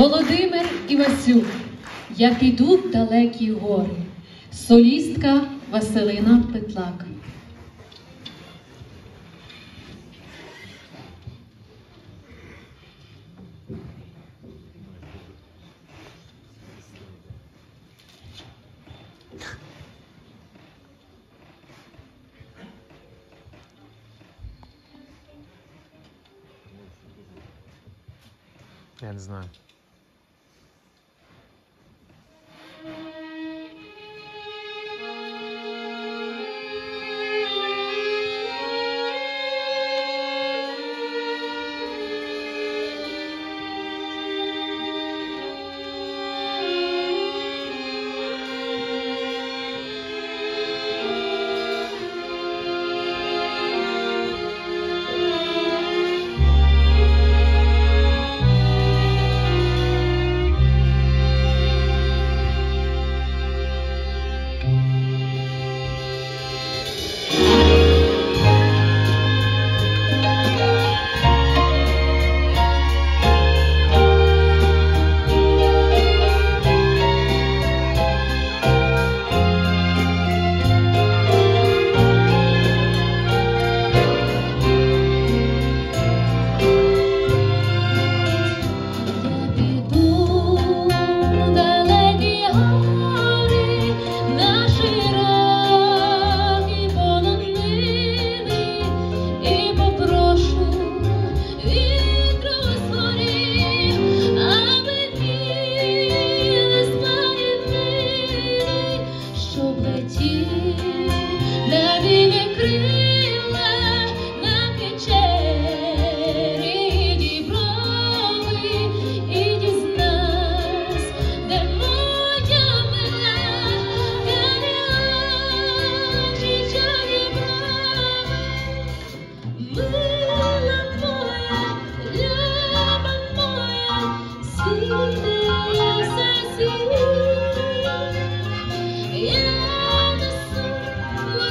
Володимир Івасюк, як ідуть далекі гори, солістка Василина Петлака. Я не знаю.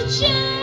ocean.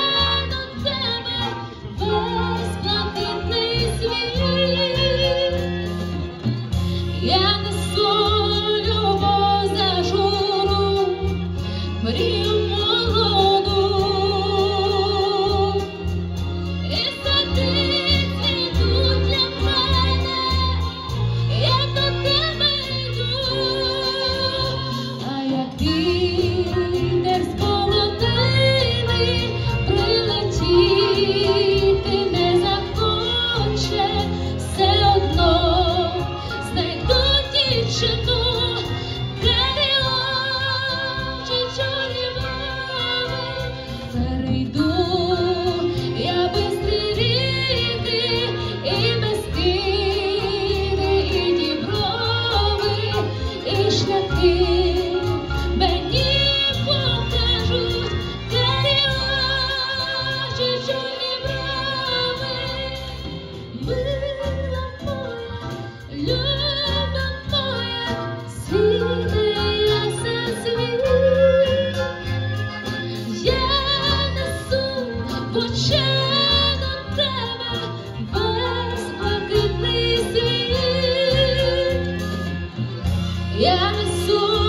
Я несу